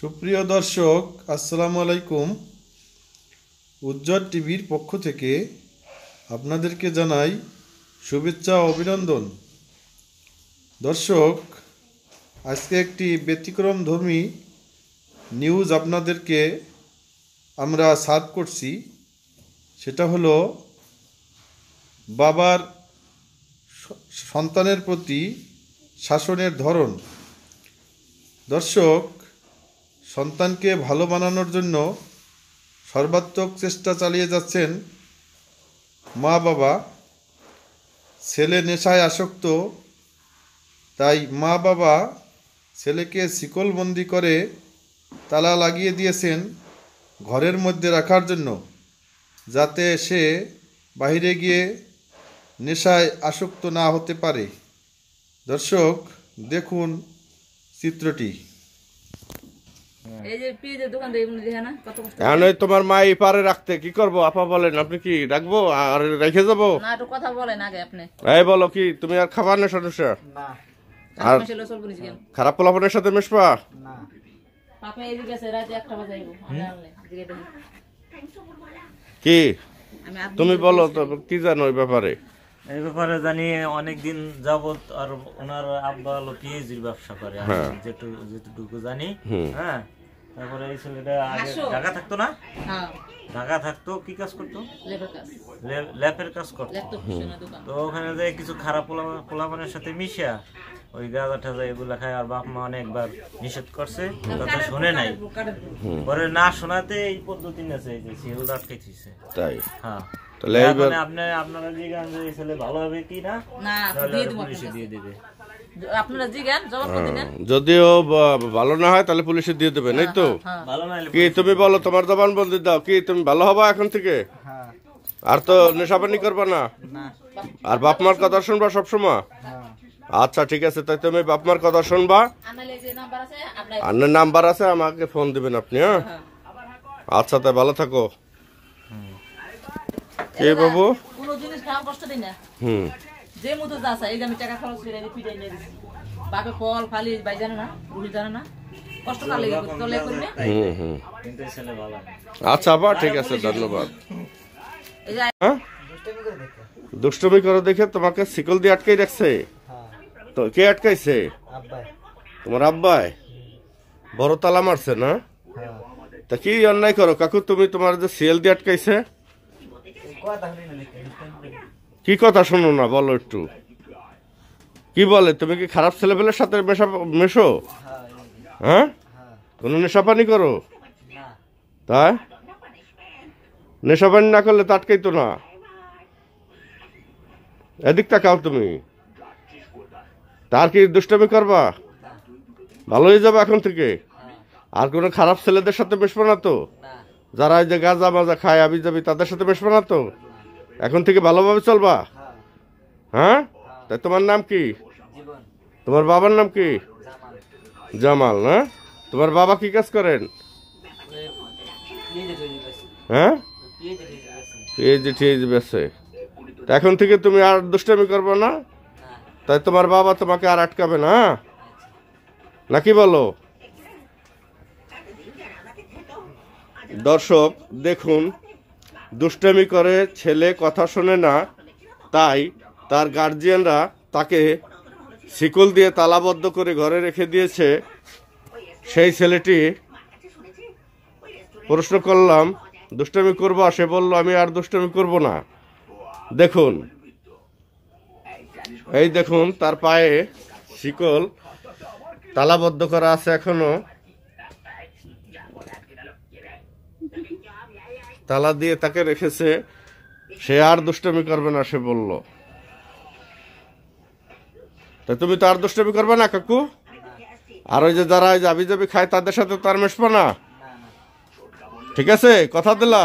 সুপ্রিয় দর্শক, আসসালামু আলাইকুম। উজ্জ্বল টিভির পক্ষ থেকে আপনাদেরকে জানাই শুভেচ্ছা অভিনন্দন। দর্শক, আজকে একটি ব্যতিক্রম ধর্মী নিউজ আপনাদেরকে আমরা সার্ভ করছি। সেটা হলো, বাবার সন্তানের প্রতি শাসনের ধরন। দর্শক সন্তানকে ভালো বানানোর জন্য সর্বাত্মক চেষ্টা চালিয়ে যাচ্ছেন মা বাবা। ছেলে নেশায় আসক্ত, তাই মা বাবা ছেলেকে শিকলবন্দি করে তালা লাগিয়ে দিয়েছেন ঘরের মধ্যে রাখার জন্য, যাতে সে বাইরে গিয়ে নেশায় আসক্ত না হতে পারে। দর্শক, দেখুন চিত্রটি এই যে পিজের দোকান থেকে এমনি দেখে না কত কষ্ট এখন তোমার মা এই পারে রাখতে কি করব? আপা বলেন আপনি কি রাখব? আর রেখে যাব? কথা বলেন আগে আপনি। এই বলো কি তুমি আর খাবার না আর খারাপ পোলাপনের সাথে মিশবা? এই কি? তুমি বলো তো কি জানো ওই ব্যাপারে? এই ব্যাপারে জানি অনেক দিন যাবত আর ওনার আব্বা হলো পিএইচডির ব্যবসা করে হ্যাঁ। যেটুকু যেটুকু জানি। হ্যাঁ? তারপরে এই ছেলেটা আগে ঢাকা থাকতো না? হ্যাঁ। ঢাকা থাকতো কি কাজ করতো? ল্যাপের কাজ করতো। তো ওখানে যে কিছু খারাপ পোলা- পোলাপানের সাথে মিশিয়া ওই গাঁজা টাজা এগুলা খায় আর বাপ মা অনেকবার নিষেধ করছে কথা শুনে নাই। পরে না শোনাতে এই পদ্ধতি নেছে এই যে সিল আটকে থইছে তাই? হ্যাঁ। তাহলে আপনি আপনারা এই ছেলে ভালো হবে কি না না পুলিশে দিয়ে দিবে। দিলেন। যদিও ভালো না হয় তাহলে পুলিশে দিয়ে দেবে এই তো? হ্যাঁ ভালো না হলে কি তুমি বলো তোমার জবান বন্দি দাও। কি তুমি ভালো হবা এখন থেকে? আর তো নেশাপানি করবা না? আর বাপ মার কথা শুনবা সবসময়? আচ্ছা ঠিক আছে তাই তুমি বাপ মার কথা শুনবা। আনালে নাম্বার আছে আপনার নাম্বার আছে আমাকে ফোন দিবেন আপনি হ্যাঁ? হ্যাঁ। আচ্ছা তাই ভালো থাকো। কে বাবু? কোনো জিনিস খাওয়া কষ্ট দিই হুম। যে মতো যা আছে, এই যে আমি টাকা খরচ করে এই পিটাই নিয়ে দিচ্ছি বাপে ফল ফালি ভাই জানে না রুহি জানে না। কষ্ট লেগে তলে করি আচ্ছা আবার ঠিক আছে ধন্যবাদ। হ্যাঁ? দুষ্টমি করে দেখে তোমাকে শিকল দিয়ে আটকাই রাখছে? তো কে আটকাইছে? তোমার আব্বাই? বড় তালা মারছে না? তা কি অন্যায় করো? কাকু তুমি তোমার যে সিএল দিয়ে আটকাইছে? কি কথা শোনো না, বলো একটু। কি বলে, তুমি কি খারাপ ছেলেপেলের সাথে মেশা মেশো? হ্যাঁ? কোনো নেশাপানি করো? তাই? নেশাপানি না করলে তো আটকাইতো না। এদিক তাকাও তুমি। তার কি দুষ্টামি করবা? ভালো হয়ে যাবে এখন থেকে। আর কোনো খারাপ ছেলেদের সাথে মেশবো না তো? যারা এই যে গাঁজা মাজা খায় আবি যাবি তাদের সাথে মেশবো না তো? এখন থেকে ভালোভাবে চলবা? হ্যাঁ? তাই তোমার নাম কি? তোমার বাবার নাম কি? জামাল, না? তোমার বাবা কি কাজ করেন? হ্যাঁ? ঠিক বেছে তা এখন থেকে তুমি আর দুষ্টামি করবে না? তাই তোমার বাবা তোমাকে আর আটকাবে না হ্যাঁ? নাকি বলো? দর্শক, দেখুন দুষ্টামি করে, ছেলে কথা শোনে না, তাই তার গার্জিয়ানরা তাকে শিকল দিয়ে তালাবদ্ধ করে ঘরে রেখে দিয়েছে। সেই ছেলেটি প্রশ্ন করলাম, দুষ্টামি করব? সে বলল, আমি আর দুষ্টামি করব না। দেখুন, এই দেখুন, তার পায়ে শিকল তালাবদ্ধ করা আছে এখনও। তালা দিয়ে তাকে রেখেছে, সে আর দুষ্টমি করবে না, সে বলল। তা তুমি তো আর দুষ্টামি করবে না, কাকু? আর ওই যে যারা ওই যাবি যাবি খায়, তাদের সাথে তার মেশবো না? ঠিক আছে, কথা দিলা।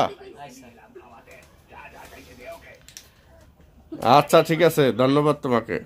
আচ্ছা ঠিক আছে, ধন্যবাদ তোমাকে।